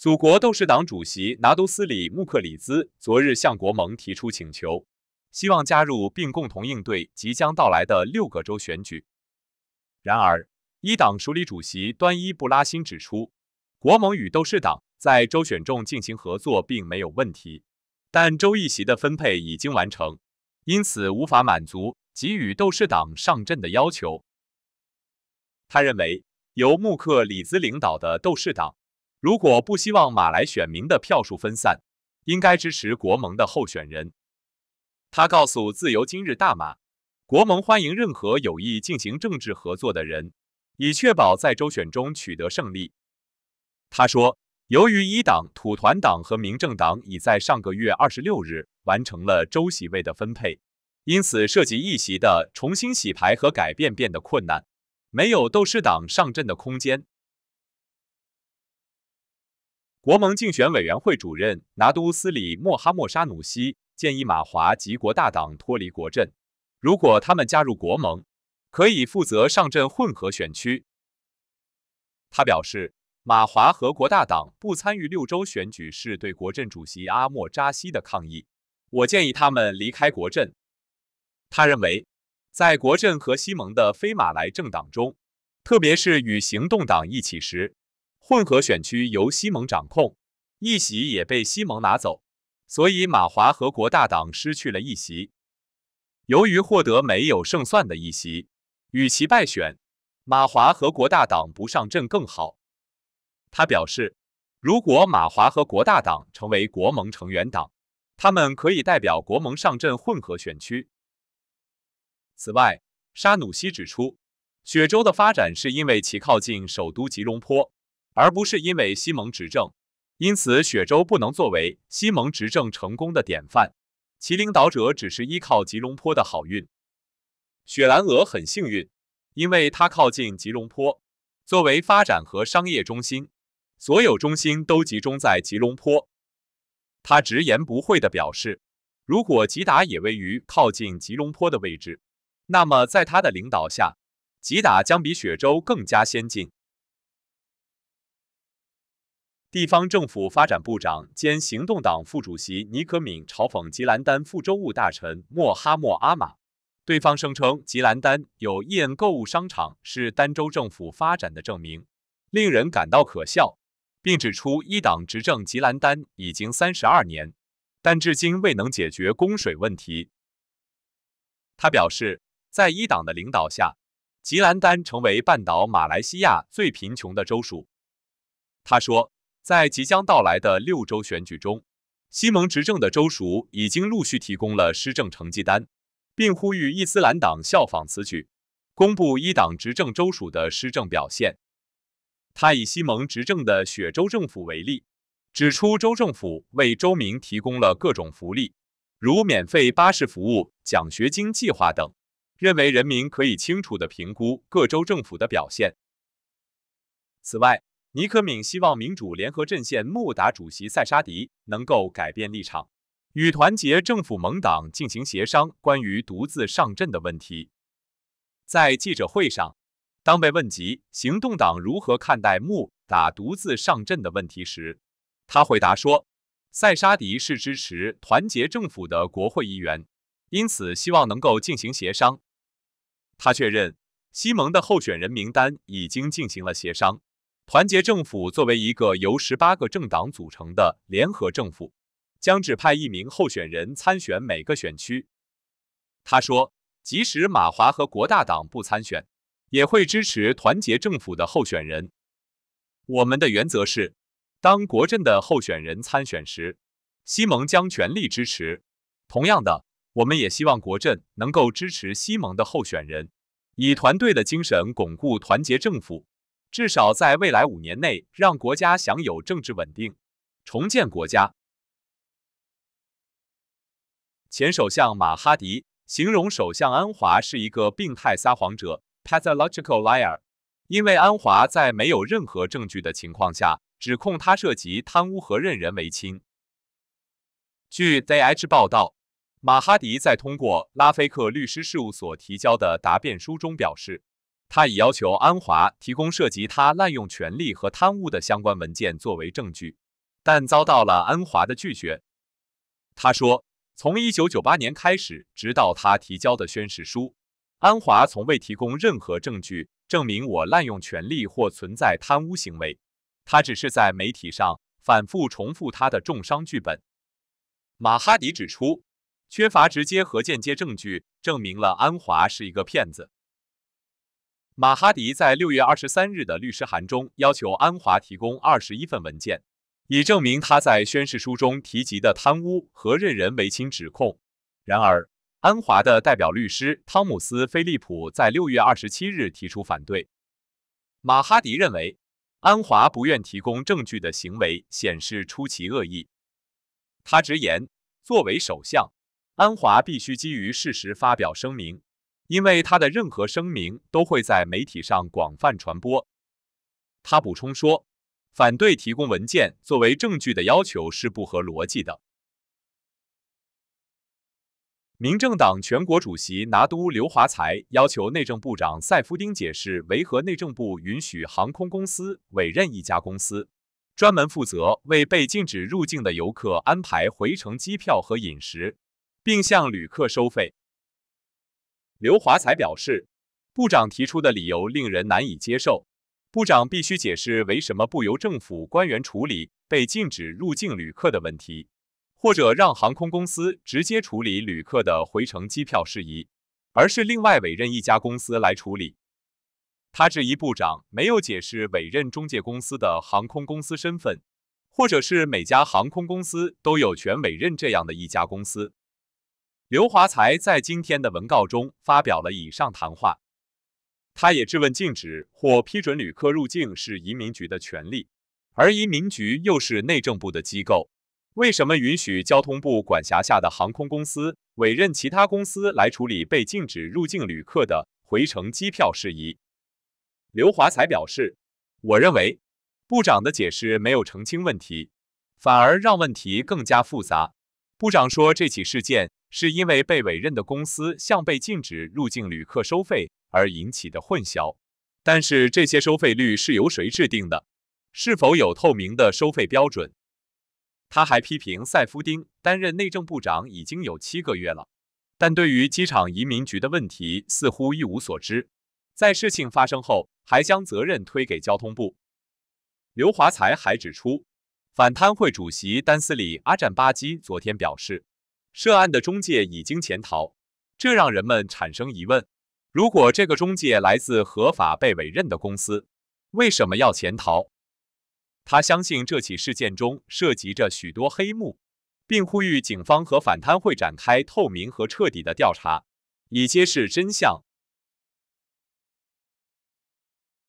祖国斗士党主席拿督斯里穆克里兹昨日向国盟提出请求，希望加入并共同应对即将到来的六个州选举。然而，一党署理主席端伊布拉辛指出，国盟与斗士党在州选中进行合作并没有问题，但州议席的分配已经完成，因此无法满足给予斗士党上阵的要求。他认为，由穆克里兹领导的斗士党。如果不希望马来选民的票数分散，应该支持国盟的候选人。他告诉自由今日大马，国盟欢迎任何有意进行政治合作的人，以确保在州选中取得胜利。他说，由于一党、土团党和民政党已在上个月二十六日完成了州席位的分配，因此涉及议席的重新洗牌和改变变得困难，没有斗士党上阵的空间。国盟竞选委员会主任拿督斯里莫哈莫沙努西建议马华及国大党脱离国阵，如果他们加入国盟，可以负责上阵混合选区。他表示，马华和国大党不参与六州选举是对国阵主席阿莫扎西的抗议。我建议他们离开国阵。他认为，在国阵和西盟的非马来政党中，特别是与行动党一起时。混合选区由西蒙掌控，一席也被西蒙拿走，所以马华和国大党失去了一席。由于获得没有胜算的一席，与其败选，马华和国大党不上阵更好。他表示，如果马华和国大党成为国盟成员党，他们可以代表国盟上阵混合选区。此外，沙努西指出，雪州的发展是因为其靠近首都吉隆坡。而不是因为西蒙执政，因此雪州不能作为西蒙执政成功的典范。其领导者只是依靠吉隆坡的好运。雪兰莪很幸运，因为它靠近吉隆坡，作为发展和商业中心，所有中心都集中在吉隆坡。他直言不讳地表示，如果吉打也位于靠近吉隆坡的位置，那么在他的领导下，吉打将比雪州更加先进。地方政府发展部长兼行动党副主席尼可敏嘲讽吉兰丹副州务大臣莫哈莫阿玛，对方声称吉兰丹有伊恩购物商场是丹州政府发展的证明，令人感到可笑，并指出一党执政吉兰丹已经三十二年，但至今未能解决供水问题。他表示，在一党的领导下，吉兰丹成为半岛马来西亚最贫穷的州属。他说。在即将到来的六州选举中，西蒙执政的州属已经陆续提供了施政成绩单，并呼吁伊斯兰党效仿此举，公布一党执政州属的施政表现。他以西蒙执政的雪州政府为例，指出州政府为州民提供了各种福利，如免费巴士服务、奖学金计划等，认为人民可以清楚地评估各州政府的表现。此外，尼克敏希望民主联合阵线穆达主席塞沙迪能够改变立场，与团结政府盟党进行协商关于独自上阵的问题。在记者会上，当被问及行动党如何看待穆达独自上阵的问题时，他回答说：“塞沙迪是支持团结政府的国会议员，因此希望能够进行协商。”他确认，西蒙的候选人名单已经进行了协商。团结政府作为一个由十八个政党组成的联合政府，将指派一名候选人参选每个选区。他说，即使马华和国大党不参选，也会支持团结政府的候选人。我们的原则是，当国阵的候选人参选时，西蒙将全力支持。同样的，我们也希望国阵能够支持西蒙的候选人，以团队的精神巩固团结政府。至少在未来五年内，让国家享有政治稳定，重建国家。前首相马哈迪形容首相安华是一个病态撒谎者 （pathological liar），因为安华在没有任何证据的情况下指控他涉及贪污和任人唯亲。据 The Edge 报道，马哈迪在通过拉菲克律师事务所提交的答辩书中表示。他已要求安华提供涉及他滥用权力和贪污的相关文件作为证据，但遭到了安华的拒绝。他说，从1998年开始，直到他提交的宣誓书，安华从未提供任何证据证明我滥用权力或存在贪污行为。他只是在媒体上反复重复他的重伤剧本。马哈迪指出，缺乏直接和间接证据证明了安华是一个骗子。马哈迪在六月二十三日的律师函中要求安华提供二十一份文件，以证明他在宣誓书中提及的贪污和任人唯亲指控。然而，安华的代表律师汤姆斯·菲利普在六月二十七日提出反对。马哈迪认为，安华不愿提供证据的行为显示出其恶意。他直言，作为首相，安华必须基于事实发表声明。因为他的任何声明都会在媒体上广泛传播。他补充说，反对提供文件作为证据的要求是不合逻辑的。民政党全国主席拿督刘华才要求内政部长塞夫丁解释为何内政部允许航空公司委任一家公司，专门负责为被禁止入境的游客安排回程机票和饮食，并向旅客收费。刘华才表示，部长提出的理由令人难以接受。部长必须解释为什么不由政府官员处理被禁止入境旅客的问题，或者让航空公司直接处理旅客的回程机票事宜，而是另外委任一家公司来处理。他质疑部长没有解释委任中介公司的航空公司身份，或者是每家航空公司都有权委任这样的一家公司。刘华才在今天的文告中发表了以上谈话。他也质问禁止或批准旅客入境是移民局的权利，而移民局又是内政部的机构，为什么允许交通部管辖下的航空公司委任其他公司来处理被禁止入境旅客的回程机票事宜？刘华才表示：“我认为部长的解释没有澄清问题，反而让问题更加复杂。”部长说，这起事件。是因为被委任的公司向被禁止入境旅客收费而引起的混淆，但是这些收费率是由谁制定的？是否有透明的收费标准？他还批评塞夫丁担任内政部长已经有七个月了，但对于机场移民局的问题似乎一无所知，在事情发生后还将责任推给交通部。刘华才还指出，反贪会主席丹斯里阿占巴基昨天表示。涉案的中介已经潜逃，这让人们产生疑问：如果这个中介来自合法被委任的公司，为什么要潜逃？他相信这起事件中涉及着许多黑幕，并呼吁警方和反贪会展开透明和彻底的调查，以揭示真相。